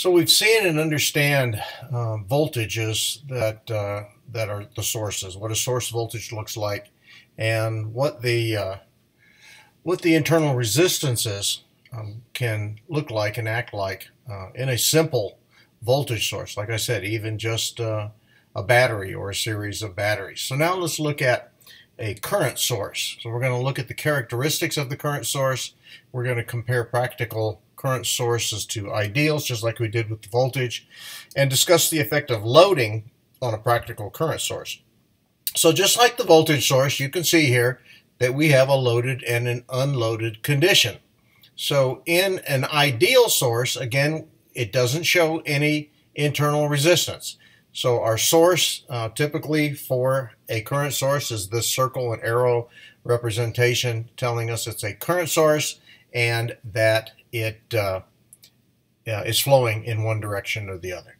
So we've seen and understand uh, voltages that uh, that are the sources, what a source voltage looks like, and what the uh, what the internal resistances um, can look like and act like uh, in a simple voltage source. Like I said, even just uh, a battery or a series of batteries. So now let's look at a current source. So we're going to look at the characteristics of the current source. We're going to compare practical current sources to ideals, just like we did with the voltage, and discuss the effect of loading on a practical current source. So just like the voltage source, you can see here that we have a loaded and an unloaded condition. So in an ideal source, again, it doesn't show any internal resistance. So our source, uh, typically for a current source, is this circle and arrow representation telling us it's a current source and that it uh, is flowing in one direction or the other.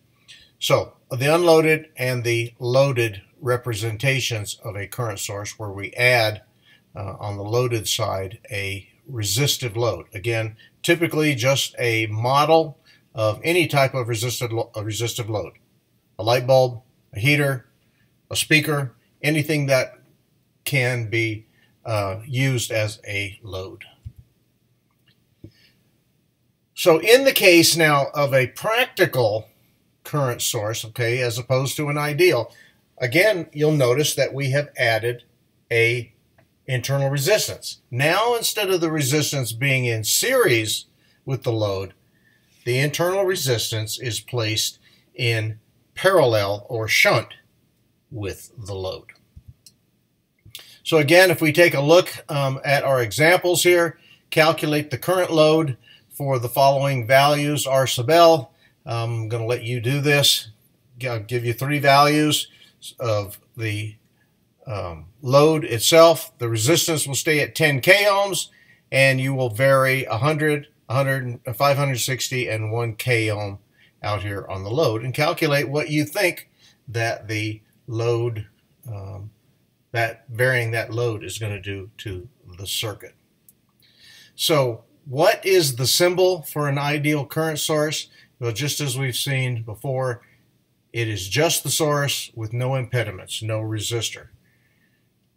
So the unloaded and the loaded representations of a current source where we add uh, on the loaded side a resistive load. Again, typically just a model of any type of resistive, lo resistive load. A light bulb, a heater, a speaker, anything that can be uh, used as a load. So in the case now of a practical current source, okay, as opposed to an ideal, again, you'll notice that we have added a internal resistance. Now, instead of the resistance being in series with the load, the internal resistance is placed in parallel or shunt with the load. So again, if we take a look um, at our examples here, calculate the current load for the following values R sub L. I'm going to let you do this. I'll give you three values of the um, load itself. The resistance will stay at 10 k ohms, and you will vary 100, 100, 560, and 1 k ohm out here on the load, and calculate what you think that the load, um, that varying that load is going to do to the circuit. So what is the symbol for an ideal current source? Well, just as we've seen before, it is just the source with no impediments, no resistor.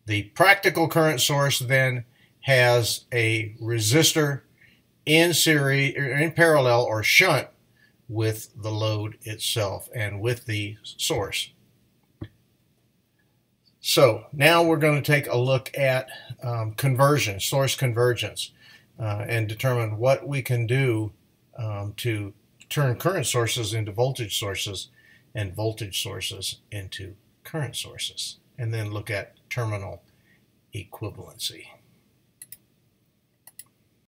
The practical current source then has a resistor in series in parallel or shunt with the load itself and with the source. So now we're going to take a look at um, conversion, source convergence uh, and determine what we can do um, to turn current sources into voltage sources and voltage sources into current sources, and then look at terminal equivalency.